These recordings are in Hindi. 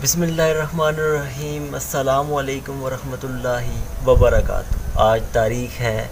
बिसमीम अल्लाम वरहमतुल्लाहि वबरक आज तारीख़ है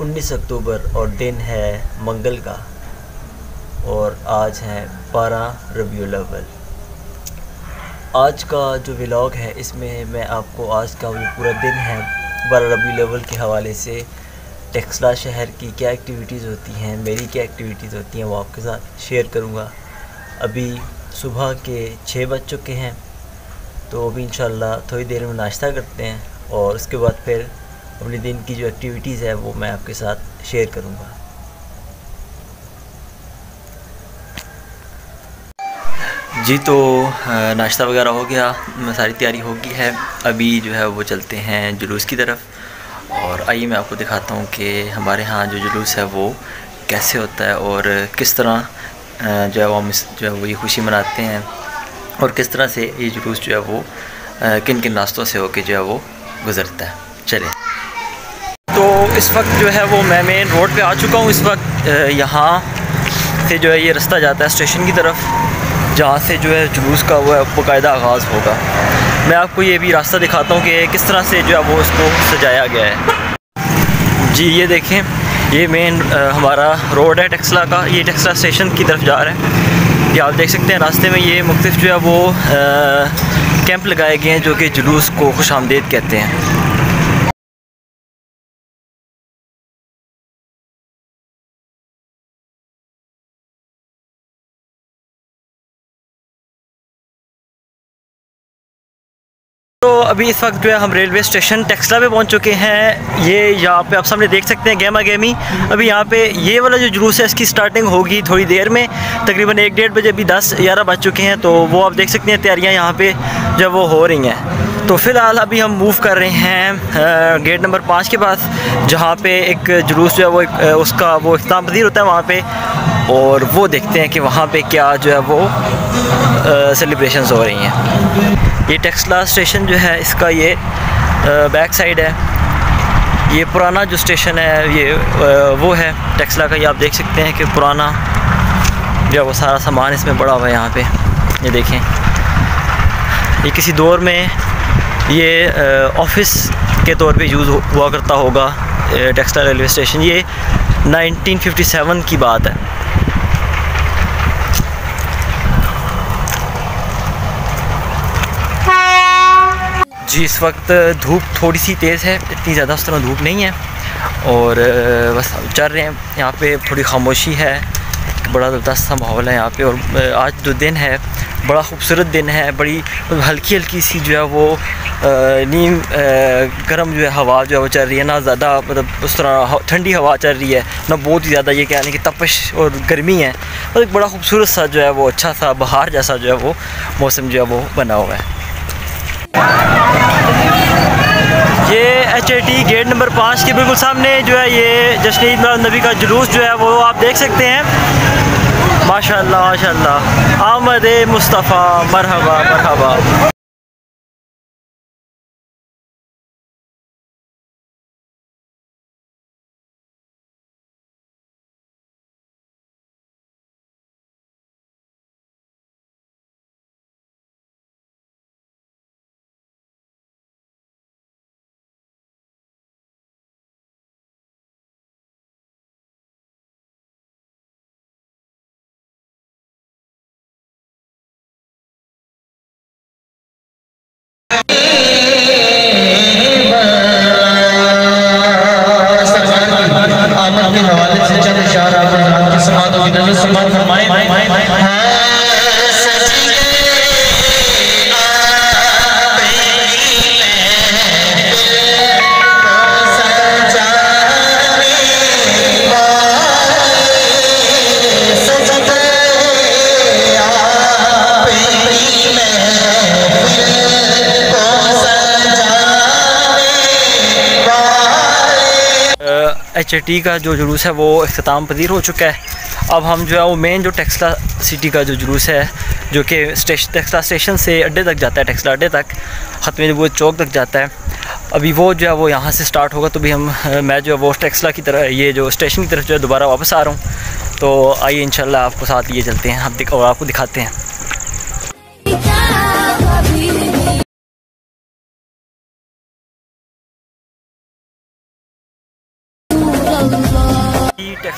19 अक्टूबर और दिन है मंगल का और आज है बारह रबी अव्वल। आज का जो व्लॉग है, इसमें मैं आपको आज का वो पूरा दिन है, बारह रबी अव्वल के हवाले से टेक्सला शहर की क्या एक्टिविटीज़ होती हैं, मेरी क्या एक्टिविटीज़ होती हैं, वो आपके साथ शेयर करूँगा। अभी सुबह के छः बज चुके हैं। तो अभी इंशाल्लाह थोड़ी देर में नाश्ता करते हैं और उसके बाद फिर अपने दिन की जो एक्टिविटीज़ है वो मैं आपके साथ शेयर करूँगा। जी तो नाश्ता वगैरह हो गया सारी तैयारी हो गई है। अभी जो है वो चलते हैं जुलूस की तरफ़ और आइए मैं आपको दिखाता हूँ कि हमारे यहाँ जो जुलूस है वो कैसे होता है और किस तरह जो है वो हम जो है वो ये खुशी मनाते हैं। और किस तरह से ये जुलूस जो है वो किन किन रास्तों से होके जो है वो गुज़रता है? चले तो इस वक्त जो है वो मैं मेन रोड पे आ चुका हूँ। इस वक्त यहाँ से जो है ये रास्ता जाता है स्टेशन की तरफ़, जहाँ से जो है जुलूस का वो बाकायदा आगाज़ होगा। मैं आपको ये भी रास्ता दिखाता हूँ कि किस तरह से जो है वो इसको सजाया गया है। जी, ये देखें, ये मेन हमारा रोड है टेक्सला का। ये टेक्सला स्टेशन की तरफ़ जा रहा है। ये आप देख सकते हैं रास्ते में ये मुख्तफ जो है वो आ, कैंप लगाए गए हैं जो कि जुलूस को खुश आमदेद कहते हैं। अभी इस वक्त जो है हम रेलवे स्टेशन टेक्सला पे पहुँच चुके हैं। ये यहाँ पे आप सामने देख सकते हैं गेमा गेमी। अभी यहाँ पे ये वाला जो जुलूस है, इसकी स्टार्टिंग होगी थोड़ी देर में। तकरीबन एक डेढ़ बजे अभी दस ग्यारह बज चुके हैं तो वो आप देख सकते हैं तैयारियाँ यहाँ पर जब वो हो रही हैं। तो फ़िलहाल अभी हम मूव कर रहे हैं गेट नंबर पाँच के पास जहाँ पर एक जुलूस जो है वो एक, उसका वो इख्ताम पजीर होता है वहाँ पर और वो देखते हैं कि वहाँ पर क्या जो है वो सेलिब्रेशन हो रही हैं। ये टेक्सला स्टेशन जो है इसका ये बैक साइड है। ये पुराना जो स्टेशन है ये वो है टेक्सला का। ये आप देख सकते हैं कि पुराना जो वो सारा सामान इसमें पड़ा हुआ है यहाँ पे। ये देखें। ये किसी दौर में ये ऑफ़िस के तौर पे यूज़ हुआ करता होगा टेक्सला रेलवे स्टेशन ये 1957 की बात है। जी, इस वक्त धूप थोड़ी सी तेज़ है, इतनी ज़्यादा उस तरह धूप नहीं है। और बस चल रहे हैं। यहाँ पे थोड़ी खामोशी है, बड़ा ज़बरदस्त सा माहौल है यहाँ पे। और आज जो दिन है बड़ा खूबसूरत दिन है, बड़ी हल्की हल्की सी जो है वो नीम गर्म जो है हवा जो है वो चल रही है, ना ज़्यादा मतलब उस तरह ठंडी हवा चल रही है, ना बहुत ही ज़्यादा ये कह कहने की तपश और गर्मी है। मतलब एक बड़ा खूबसूरत सा जो है वो अच्छा सा बहार जैसा जो है वो मौसम जो है वो बना हुआ है। ये एच गेट नंबर पाँच के बिल्कुल सामने जो है ये जश्न नबी का जुलूस जो है वो आप देख सकते हैं। माशाल्लाह माशाल्लाह। आमद मुस्तफ़ा मरहबा मरहबा। एच टी का जो जुलूस है वो अख्ताम पजीर हो चुका है। अब हम जो है वो मेन जो टेक्सला सिटी का जो जुलूस है, जो कि टेक्सला स्टेशन से अड्डे तक जाता है टेक्सला अड्डे तक, ख़त्म वो चौक तक जाता है। अभी वो जो है वो यहाँ से स्टार्ट होगा तो भी हम, मैं जो है वो टेक्सला की तरह, ये जो स्टेशन की तरफ़ जो है दोबारा वापस आ रहा हूँ। तो आइए इंशाल्लाह आपको साथ लिए चलते हैं आप दिख, और आपको दिखाते हैं।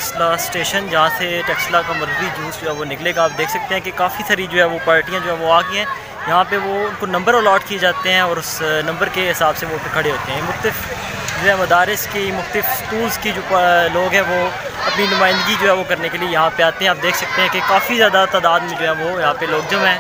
टेक्सला स्टेशन, जहाँ से टेक्सला का मर्ज़ी जूस जो है वो निकलेगा। आप देख सकते हैं कि काफ़ी सारी जो है वो पार्टियाँ जो है वो आ गई हैं। यहाँ पे वो, उनको नंबर अलाट किए जाते हैं और उस नंबर के हिसाब से वो पे खड़े होते हैं। मुख्त जो है मदारस की मुख्त स्कूल्स की जो लोग हैं वो अपनी नुमाइंदगी जो है वो करने के लिए यहाँ पे आते हैं। आप देख सकते हैं कि काफ़ी ज़्यादा तादाद में जो है वो यहाँ पे लोग जम हैं।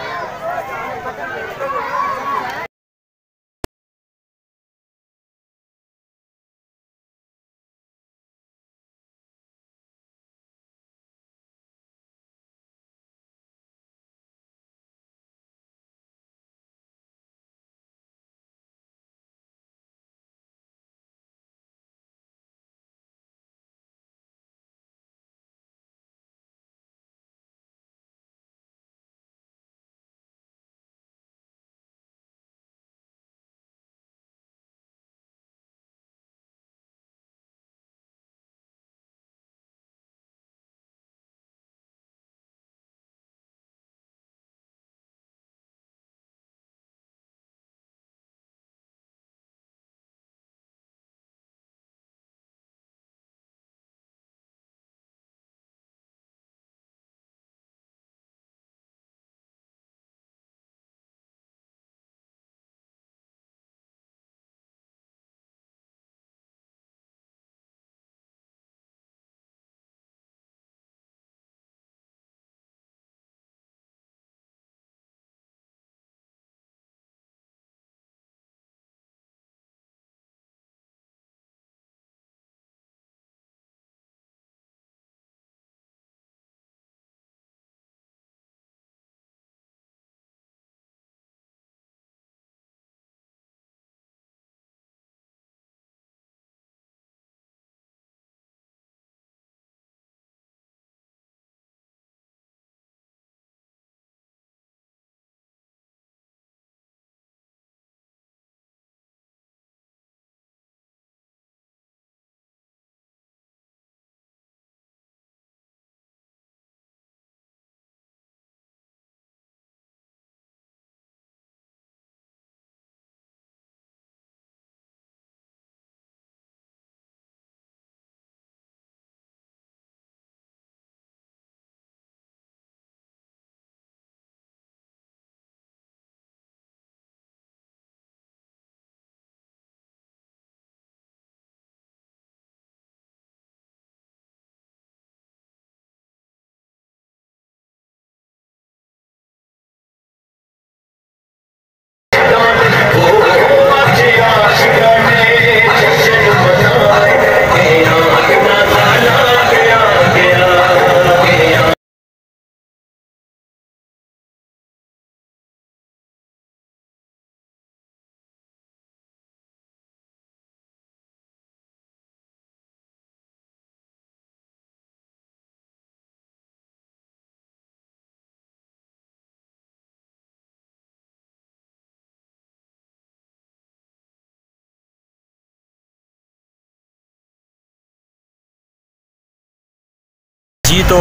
जी तो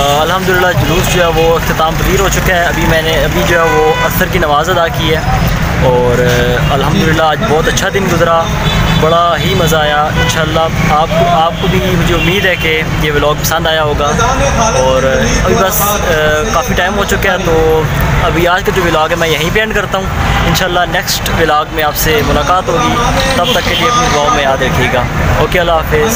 अल्हम्दुलिल्लाह जुलूस जो है वो अख्ताम पजीर हो चुका है। अभी मैंने, अभी जो है वो असर की नमाज़ अदा की है और, अल्हम्दुलिल्लाह, आज बहुत अच्छा दिन गुजरा। बड़ा ही मज़ा आया। इन आपको आपको भी मुझे उम्मीद है कि ये व्लॉग पसंद आया होगा। और, अभी बस काफ़ी टाइम हो चुका है तो अभी आज का जो व्लॉग है, मैं यहीं पे एंड करता हूँ। इन नेक्स्ट व्लॉग में आपसे मुलाकात होगी। तब तक के लिए अपनी दुआओं में याद रखिएगा। ओके, अल्लाह हाफिज़।